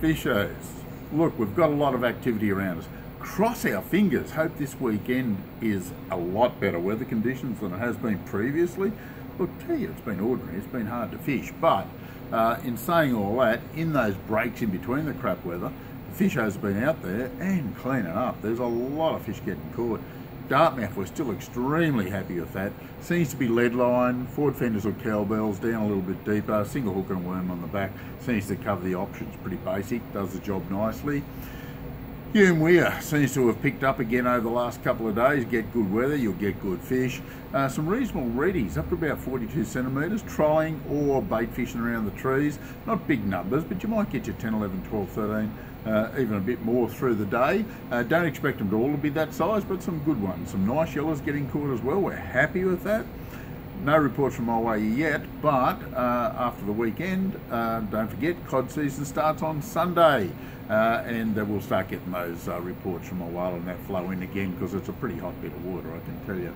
Fishers, look, we've got a lot of activity around us. Cross our fingers. Hope this weekend is a lot better weather conditions than it has been previously. Look, tell you, it's been ordinary. It's been hard to fish. But uh, in saying all that, in those breaks in between the crap weather, the fish has been out there and cleaning up. There's a lot of fish getting caught. Dartmouth, we're still extremely happy with that. Seems to be lead line, Ford Fenders or cowbells, down a little bit deeper, single hook and worm on the back. Seems to cover the options, pretty basic, does the job nicely. Hume Weir seems to have picked up again over the last couple of days. Get good weather, you'll get good fish. Uh, some reasonable reedies, up to about 42 centimetres, trolling or bait fishing around the trees. Not big numbers, but you might get your 10, 11, 12, 13, uh, even a bit more through the day. Uh, don't expect them to all be that size, but some good ones. Some nice yellows getting caught as well. We're happy with that. No reports from my way yet, but uh, after the weekend, uh, don't forget, cod season starts on Sunday. Uh, and we'll start getting those uh, reports from while and that flow in again because it's a pretty hot bit of water, I can tell you.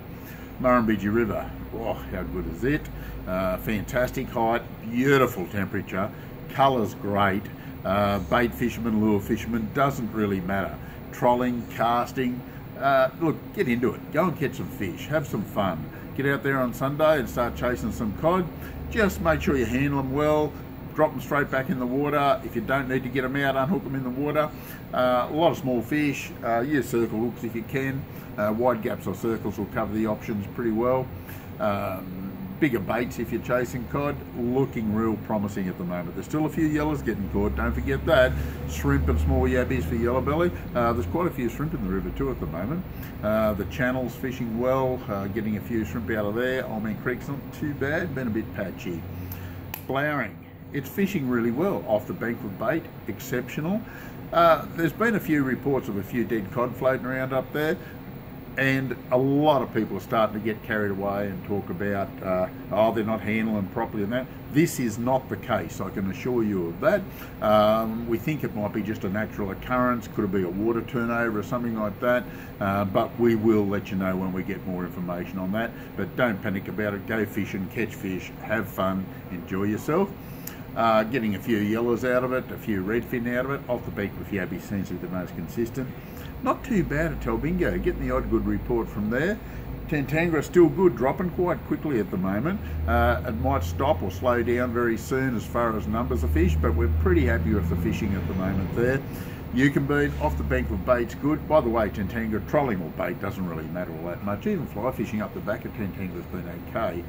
Murrumbidgee River, oh, how good is it? Uh, fantastic height, beautiful temperature, colours great. Uh, bait fishermen, lure fishermen, doesn't really matter. Trolling, casting, look, get into it. Go and catch some fish, have some fun get out there on Sunday and start chasing some cod. Just make sure you handle them well, drop them straight back in the water. If you don't need to get them out, unhook them in the water. Uh, a lot of small fish, uh, use circle hooks if you can. Uh, wide gaps or circles will cover the options pretty well. Um, bigger baits if you're chasing cod, looking real promising at the moment. There's still a few yellows getting caught, don't forget that. Shrimp and small yabbies for yellow belly. Uh, there's quite a few shrimp in the river too at the moment. Uh, the channel's fishing well, uh, getting a few shrimp out of there. Old Creek's not too bad, been a bit patchy. Blowering, it's fishing really well. Off the bank with bait, exceptional. Uh, there's been a few reports of a few dead cod floating around up there and a lot of people are starting to get carried away and talk about uh, oh they're not handling properly and that this is not the case I can assure you of that um, we think it might be just a natural occurrence could it be a water turnover or something like that uh, but we will let you know when we get more information on that but don't panic about it go fishing catch fish have fun enjoy yourself uh, getting a few yellows out of it, a few redfin out of it. Off the beak with Yabby seems to be the most consistent. Not too bad at Talbingo, getting the odd good report from there. Tantangara still good, dropping quite quickly at the moment. Uh, it might stop or slow down very soon as far as numbers of fish, but we're pretty happy with the fishing at the moment there. Eucumbene off the bank with bait's good. By the way, Tantangara trolling or bait doesn't really matter all that much. Even fly fishing up the back of Tantangara's been okay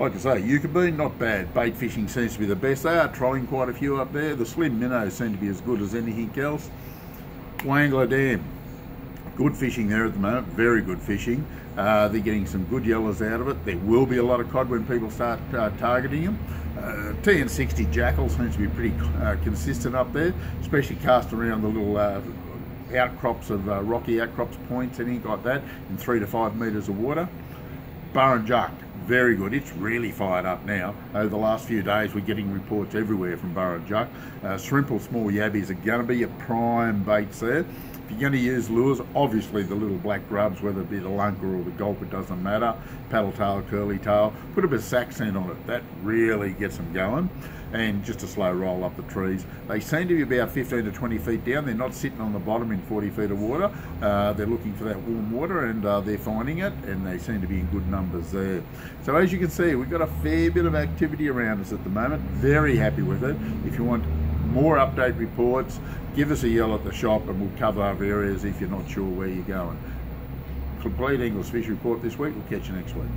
like I say, Eucumbene, not bad. Bait fishing seems to be the best. They are trolling quite a few up there. The slim minnows seem to be as good as anything else. Wyangala Dam, good fishing there at the moment, very good fishing. Uh, they're getting some good yellows out of it. There will be a lot of cod when people start uh, targeting them. Uh, TN60 Jackall seems to be pretty uh, consistent up there, especially cast around the little uh, outcrops of uh, rocky outcrops points, anything like that, in three to five metres of water. Burrinjuck, very good. It's really fired up now. Over the last few days, we're getting reports everywhere from Burrinjuck. Uh, shrimp small yabbies are going to be a prime bait there. You're going to use lures, obviously the little black grubs, whether it be the lunker or the gulp, it doesn't matter. Paddle tail, curly tail, put a bit of sac sand on it. That really gets them going. And just a slow roll up the trees. They seem to be about 15 to 20 feet down. They're not sitting on the bottom in 40 feet of water. Uh, they're looking for that warm water and uh, they're finding it and they seem to be in good numbers there. So as you can see, we've got a fair bit of activity around us at the moment. Very happy with it. If you want more update reports, give us a yell at the shop and we'll cover other areas if you're not sure where you're going. Compleat Angler Fish Report this week. We'll catch you next week.